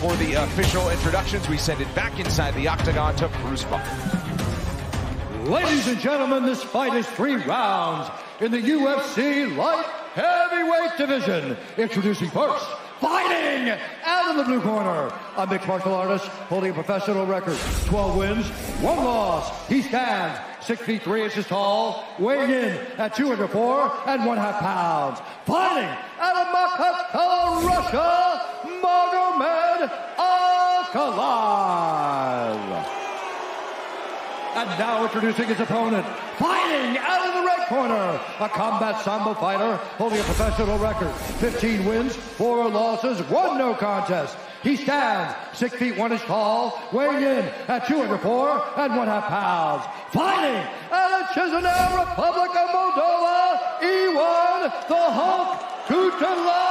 For the official introductions, we send it back inside the octagon to Bruce Buffer. Ladies and gentlemen, this fight is three rounds in the UFC light heavyweight division. Introducing first, fighting out of the blue corner, a mixed martial artist holding a professional record, 12 wins, one loss. He stands six feet three inches tall, weighing in at 204 and one half pounds. Fighting out of Makhachkala, Russia, Magomed Ankalaev. And now introducing his opponent, fighting out of the red corner, a combat sambo fighter holding a professional record, 15 wins, four losses, one no contest. He stands six feet one inch tall, weighing in at 204 and one half pounds. Fighting out of Chisinau, Republic of Moldova, Ion the Hulk Cuțelaba.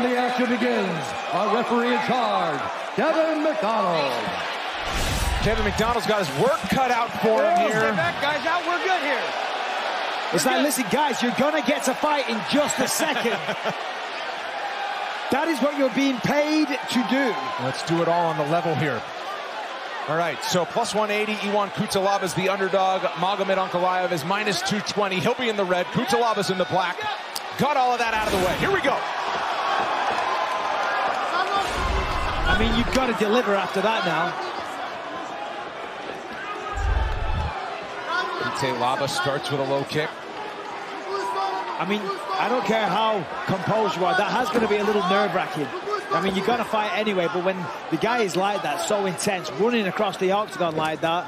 And the action begins, our referee in charge, Kevin McDonald. Kevin McDonald's got his work cut out for him here. Stay back, guys. Out. We're good here. It's like, listen, guys, you're going to get to fight in just a second. that is what you're being paid to do. Let's do it all on the level here. All right, so plus 180, Ion Cuțelaba is the underdog. Magomed Ankalaev is minus 220. He'll be in the red. Cuțelaba's in the black. Got all of that out of the way. Here we go. I mean, you've got to deliver after that now. Cuțelaba starts with a low kick. I mean, I don't care how composed you are. That has going to be a little nerve-wracking. I mean, you're going to fight anyway, but when the guy is like that, so intense, running across the octagon like that,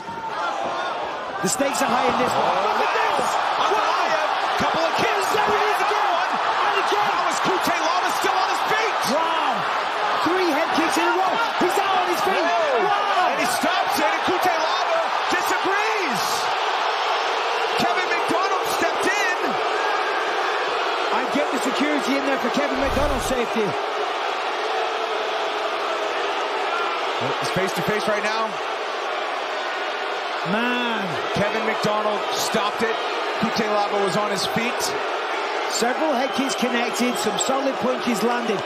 the stakes are high in this one. Oh, Look at this! Ankalaev, couple of kicks. There it is again! And again! Is Cuțelaba still on his feet? Wow! Three head kicks in a row. He's out on his feet. Wow! And he stops it, and Cuțelaba disagrees. Kevin McDonald stepped in. I get security in there for Kevin McDonald's safety. Oh, it's face to face right now. Man, Kevin McDonald stopped it. Cuțelaba was on his feet. several head kicks connected, some solid punches landed.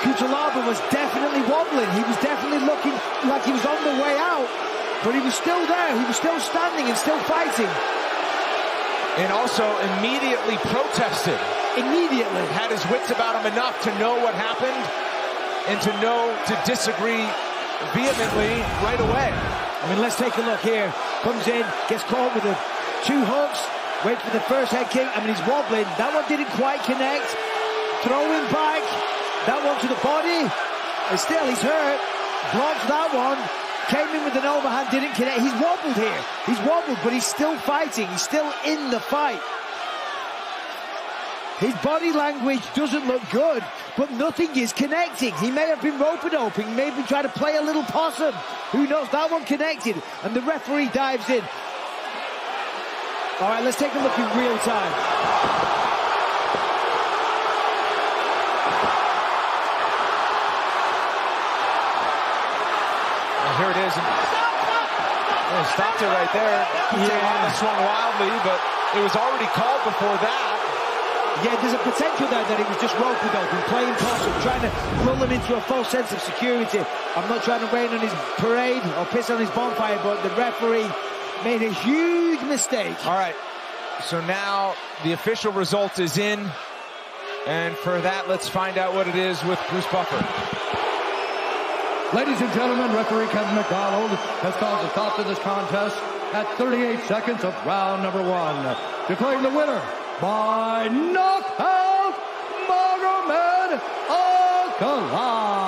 Cuțelaba was definitely wobbling. He was definitely looking like he was on the way out, but he was still there. He was still standing and still fighting. And also immediately protested. Immediately. Had his wits about him enough to know what happened and to know to disagree vehemently right away. I mean, let's take a look here. Comes in, gets caught with the two hooks, waits for the first head kick. I mean, he's wobbling. That one didn't quite connect. Throwing back. That one to the body. And still, he's hurt. Blocks that one. Came in with an overhand, didn't connect. He's wobbled here. He's wobbled, but he's still fighting. He's still in the fight. His body language doesn't look good, but nothing is connecting. He may have been rope open, maybe trying to play a little possum. Who knows? That one connected, and the referee dives in. All right, let's take a look in real time. Well, here it is. And, well, stopped it right there. Cuțelaba swung wildly, but it was already called before that. Yeah, there's a potential there that he was just rope open, playing possum, trying to lull him into a false sense of security. I'm not trying to rain on his parade or piss on his bonfire, but the referee made a huge mistake. All right. So now the official result is in. And for that, let's find out what it is with Bruce Buffer. Ladies and gentlemen, referee Kevin McDonald has called the stop to this contest at 38 seconds of round number one, declaring the winner by knockout, Magomed Ankalaev.